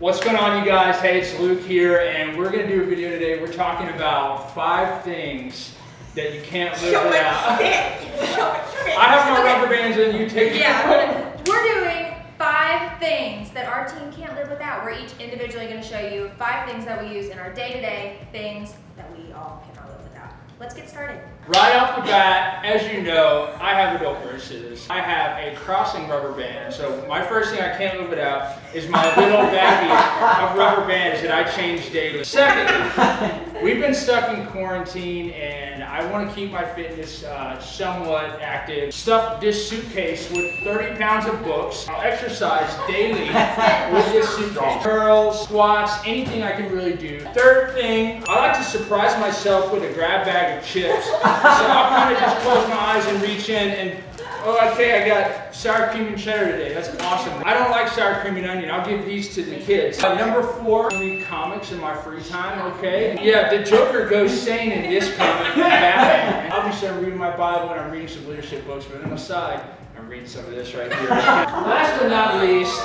What's going on, you guys? Hey, it's Luke here, and we're gonna do a video today. We're talking about five things that you can't live Show without. Show it. Show. I have my rubber bands, and you take. Yeah. We're doing five things that our team can't live without. We're each individually going to show you five things that we use in our day-to-day things that we all cannot live without. Let's get started. Right off the bat, as you know, I have adult nurses. I have a crossing rubber band. So my first thing I can't live without is my little baggie of rubber bands that I change daily. Second, we've been stuck in quarantine and I want to keep my fitness uh, somewhat active. Stuffed this suitcase with 30 pounds of books. I'll exercise daily with this suitcase. Curls, squats, anything I can really do. Third thing, I like to surprise myself with a grab bag of chips. So I'll kind of just close my eyes and reach in and, oh, okay, I got sour cream and cheddar today. That's awesome. I don't like sour cream and onion. I'll give these to the kids. Uh, number four, I read comics in my free time, okay? Yeah, the Joker goes sane in this comic, Batman. Obviously, I'm reading my Bible and I'm reading some leadership books, but on the side, I'm reading some of this right here. Last but not least,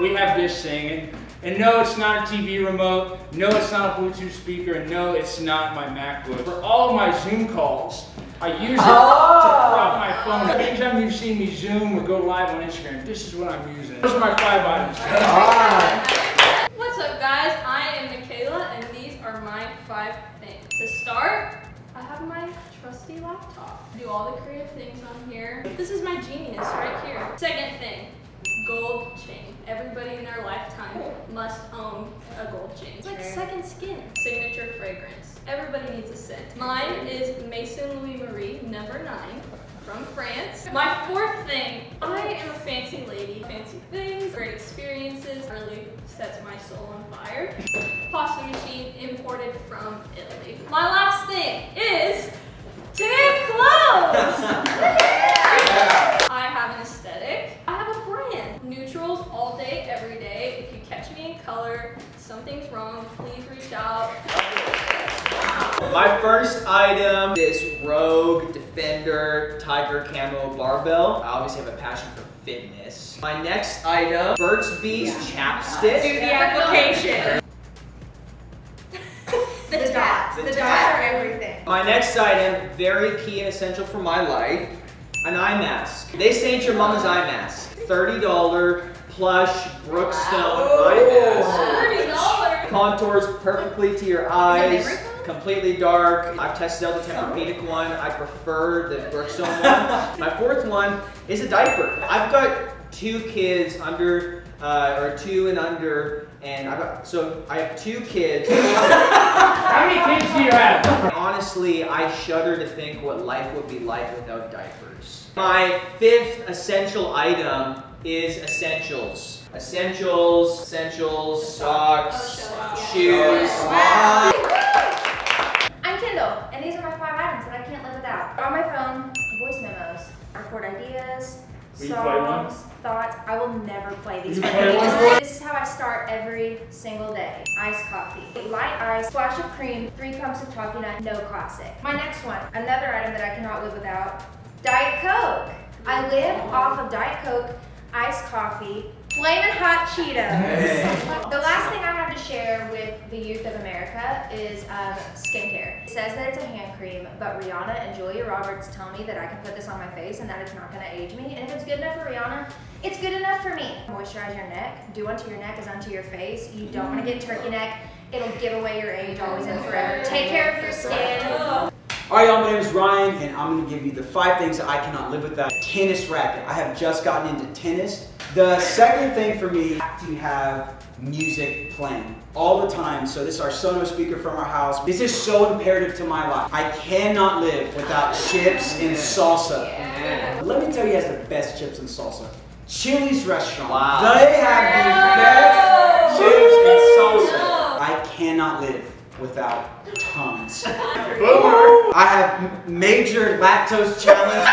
we have this thing. And, and no, it's not a TV remote. No, it's not a Bluetooth speaker. And no, it's not my MacBook. For all of my Zoom calls, I use it to ah. prop my phone. up. Anytime you've seen me Zoom or go live on Instagram, this is what I'm using. Those are my five items. What's up guys? I am Michaela and these are my five things. To start, I have my trusty laptop. Do all the creative things on here. This is my genius right here. Second thing, gold chain. Everybody in their lifetime must own a gold chain. It's like second skin. Signature fragrance. Everybody needs a scent. Mine is Maison Louis Marie number nine from France. My fourth thing, I am a fancy lady. Fancy things, great experiences, really sets my soul on fire. Pasta machine imported from Italy. My last thing is tan clothes! I have an aesthetic. Me something's wrong, please reach out. My first item is Rogue Defender Tiger Camo Barbell. I obviously have a passion for fitness. My next item, Burt's Bees Do Chapstick. the application. The dots. The dots are everything. My next item, very key and essential for my life, an eye mask. They say it's your mama's eye mask. $30 plush Brookstone eye mask. $30! Contours perfectly to your eyes. Completely dark. I've tested out the Tempur-Pedic one. I prefer the Brookstone one. My fourth one is a diaper. I've got two kids under, uh, or two and under, and I've got, so I have two kids. How many kids do you have? Honestly, I shudder to think what life would be like without diapers. My fifth essential item is essentials. Essentials, essentials, socks, oh, shoes. I'm Kendall, and these are my five items that I can't live without. On my phone, voice memos, record ideas, Will you play one? songs, thoughts. I will never play these. You for play any one? reason. This is how I start every single day. Iced coffee, light ice, splash of cream, three pumps of toffee nut, no classic. My next one, another item that I cannot live without, Diet Coke. I live off of Diet Coke, iced coffee, flaming hot Cheetos. The last thing I have to share with the youth of America is um, skincare. It says that it's a hand cream, but Rihanna and Julia Roberts tell me that I can put this on my face and that it's not gonna age me. And if it's good enough for Rihanna, it's good enough for me. Moisturize your neck. Do unto your neck as unto your face. You don't wanna get turkey neck. It'll give away your age always and forever. Take care of your skin. Alright y'all, my name is Ryan and I'm going to give you the five things that I cannot live without. Tennis racket. I have just gotten into tennis. The second thing for me, to have music playing all the time. So this is our Sonos speaker from our house. This is so imperative to my life. I cannot live without chips and salsa. Let me tell you, has the best chips and salsa. Chili's restaurant. Wow. They have the best chips and salsa. I cannot live without Tums. I have major lactose challenges.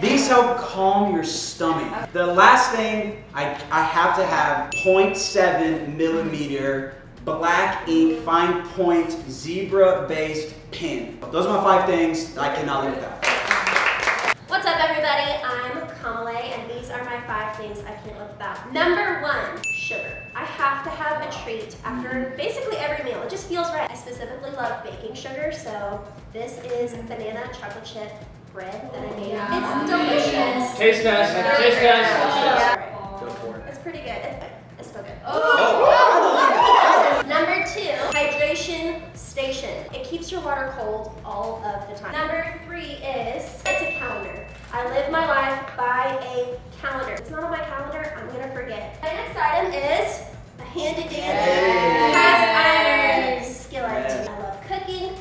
These help calm your stomach. The last thing I, I have to have 0.7 millimeter black ink fine point zebra based pen. Those are my five things I cannot live without. What's up, everybody? I'm Kamale, and these are my five things I can't live without. Number one, sugar. I have to have a treat after basically every meal. It just feels right. I specifically love baking sugar, so this is banana chocolate chip bread that I made. It's delicious. Taste test. Taste test. Go for it. It's pretty good. It's, it's so good. Oh. Number two, hydration station. It keeps your water cold all of the time. Number three is, it's a calendar. I live my life by a calendar. It's not on my calendar, I'm gonna forget. My next item is a handy dandy Hey. cast iron skillet. Yes. I love cooking.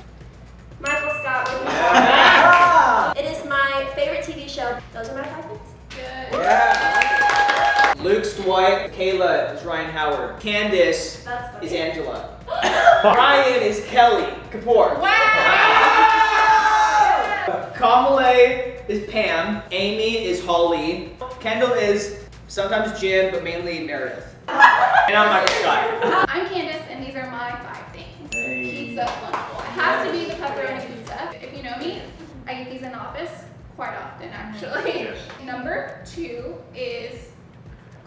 Michael Scott with me. Yeah. It is my favorite TV show. Those are my five things. Good. Yeah. Luke's Dwight. Kayla is Ryan Howard. Candace is Angela. Ryan is Kelly Kapoor. Wow! Kamale is Pam. Amy is Holly. Kendall is sometimes Jim, but mainly Meredith. And I'm Michael Scott. I'm Candace, and these are my five things. Pizza Lunchable. It has to be the pepperoni pizza. If you know me, I eat these in the office quite often, actually. Number two is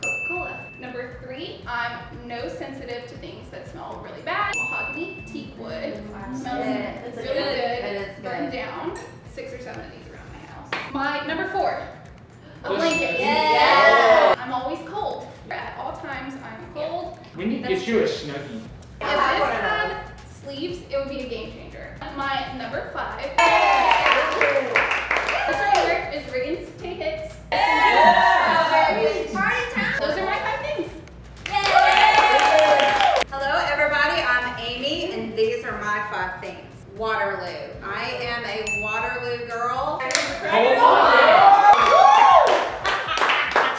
Coca-Cola. Number three, I'm no sensitive to things that smell really bad. Mahogany, teak wood, smells Yeah, really it's good, good. It is burned down. Six or seven of these around my house. My number four, a blanket. Yeah. I'm always cold. At all times, I'm cold. We need to get you a Snuggie. If this had sleeves, it would be a game changer. My number five. Yeah. This right here is Riggins Tay Hicks. Party time. Those are my five things. Hello, everybody. I'm Amy, and these are my five things. Waterloo. I am a Waterloo girl.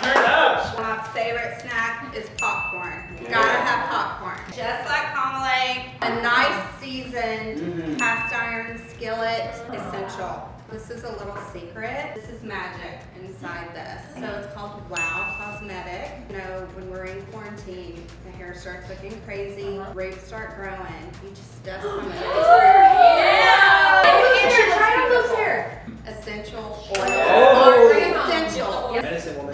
Turn up. My favorite snack is popcorn. Gotta have popcorn. Just like Kamale, a nice seasoned Mhm. cast iron skillet essential. This is a little secret. This is magic inside this. So it's called Wow Cosmetic. You know, when we're in quarantine, the hair starts looking crazy, roots start growing. You just dust them of oh, Essential oil. Oh. Essential. Medicine